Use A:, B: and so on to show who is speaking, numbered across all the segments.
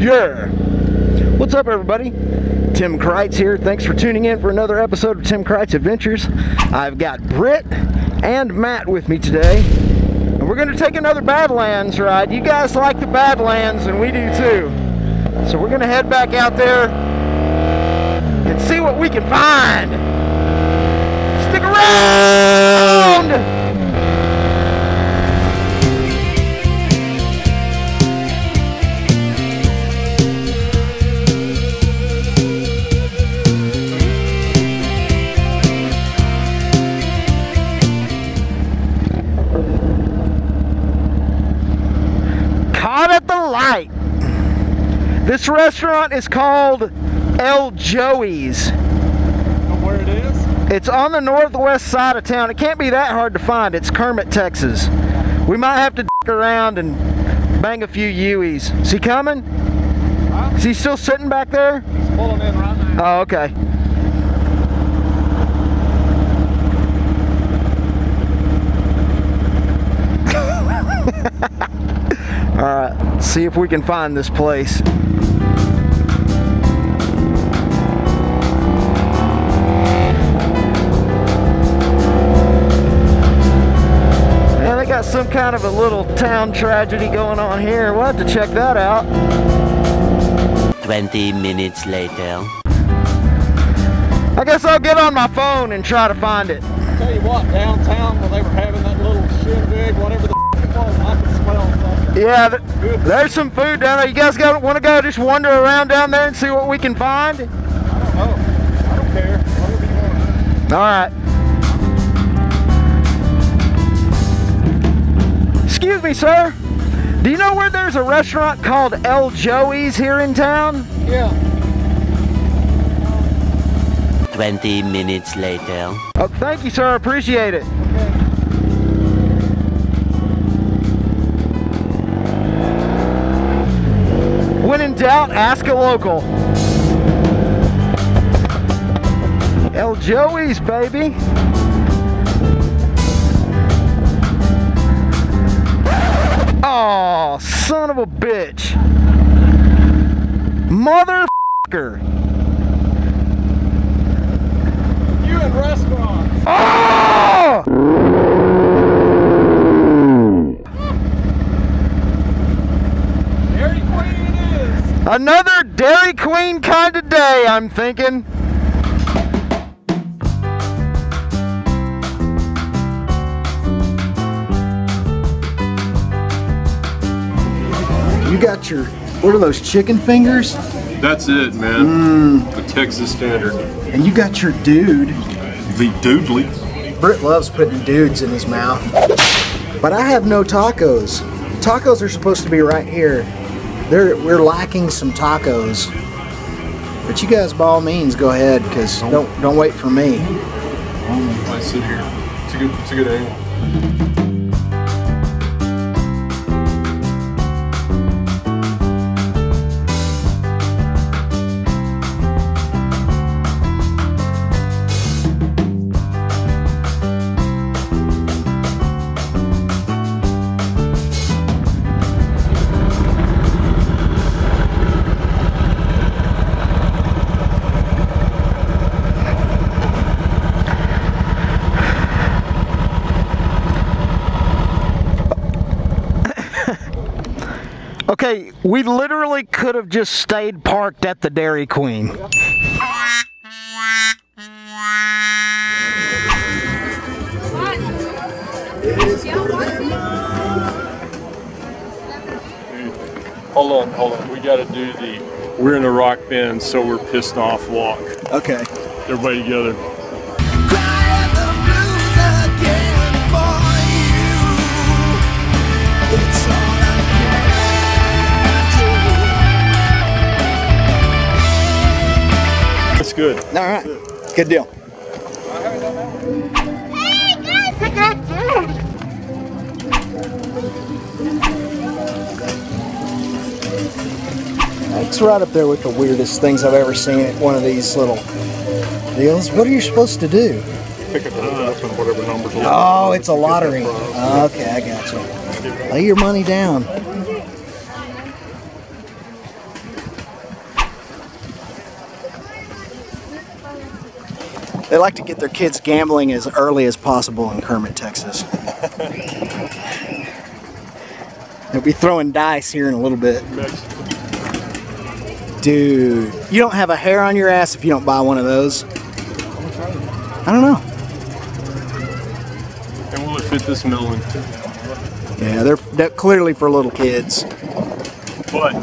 A: Yeah! What's up, everybody? Tim Kreitz here. Thanks for tuning in for another episode of Tim Kreitz Adventures. I've got Britt and Matt with me today. And we're going to take another Badlands ride. You guys like the Badlands, and we do too. So we're going to head back out there and see what we can find. Stick around! Restaurant is called El Joey's.
B: Where it is?
A: It's on the northwest side of town. It can't be that hard to find. It's Kermit, Texas. We might have to dick around and bang a few U's. Is he coming?
B: Huh?
A: Is he still sitting back there?
B: He's pulling in right now.
A: Oh, okay. All right, see if we can find this place. Kind of a little town tragedy going on here. We'll have to check that out.
C: 20 minutes later.
A: I guess I'll get on my phone and try to find it.
B: Tell you what, downtown when they were having that little shindig, whatever the it was, I could smell something.
A: Yeah, th- there's some food down there. You guys got want to go just wander around down there and see what we can find?
B: I don't know. I don't care. Whatever you want.
A: All right. Excuse me, sir. Do you know where there's a restaurant called El Joey's here in town?
B: Yeah.
C: 20 minutes later.
A: Oh, thank you, sir. I appreciate it. When in doubt, ask a local. El Joey's, baby. Oh, son of a bitch. Motherfucker.
B: You in restaurants.
A: Oh!
B: Dairy Queen it is.
A: Another Dairy Queen kind of day, I'm thinking. You got your, what are those, chicken fingers?
D: That's it, man. Mm. The Texas standard.
A: And you got your dude.
D: The doodly.
A: Britt loves putting dudes in his mouth. But I have no tacos. Tacos are supposed to be right here. They're, we're lacking some tacos. But you guys, by all means, go ahead, because don't don't wait for me.
D: I sit here. It's a good, it's a good angle.
A: Okay, we literally could have just stayed parked at the Dairy Queen.
D: Hold on, hold on. We got to do the. We're in a rock bend, so we're pissed off walk.
A: Okay.
D: Everybody together. Good.
A: All right. Good deal. It's right up there with the weirdest things I've ever seen at one of these little deals. What are you supposed to do?
D: Pick it up and whatever numbers.
A: Oh, it's a lottery. Okay, I got you. Lay your money down. They like to get their kids gambling as early as possible in Kermit, Texas. They'll be throwing dice here in a little bit. Dude, you don't have a hair on your ass if you don't buy one of those. I don't know.
D: And will it fit this melon?
A: Yeah, they're, they're clearly for little kids.
D: But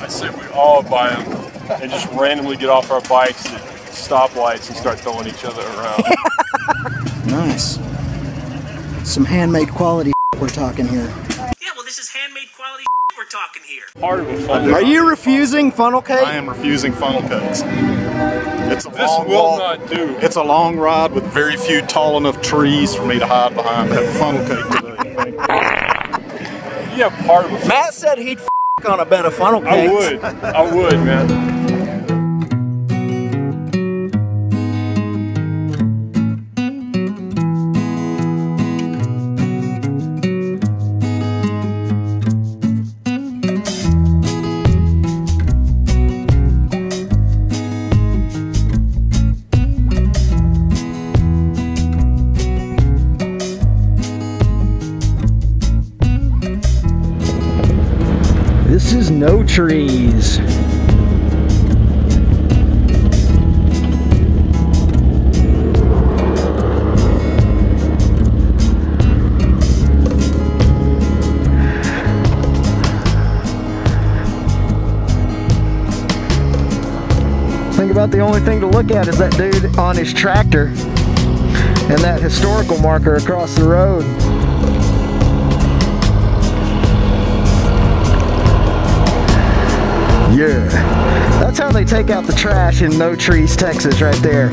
D: I say we all buy them and just randomly get off our bikes stoplights and start throwing each other around.
A: Nice. Some handmade quality we're talking here.
E: Yeah, well, this is handmade quality we're talking here.
D: Part of a fun.
A: Are you refusing funnel cake?
F: I am refusing funnel cakes. It's a
D: This
F: long
D: will
F: walk.
D: not do.
F: It's a long ride with very few tall enough trees for me to hide behind. Have a funnel cake today.
D: Yeah, part of a.
A: Matt said he'd f- on a bed of funnel cakes.
D: I would. I would, man.
A: Trees. Think about the only thing to look at is that dude on his tractor and that historical marker across the road. Yeah. That's how they take out the trash in Notrees, Texas, right there.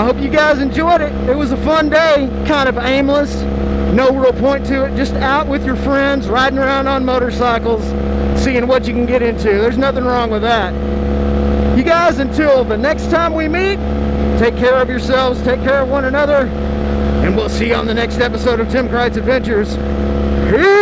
A: I hope you guys enjoyed it. It was a fun day, kind of aimless, no real point to it. Just out with your friends, riding around on motorcycles, seeing what you can get into. There's nothing wrong with that. You guys, until the next time we meet, take care of yourselves, take care of one another, and we'll see you on the next episode of Tim Kreitz Adventures. Peace!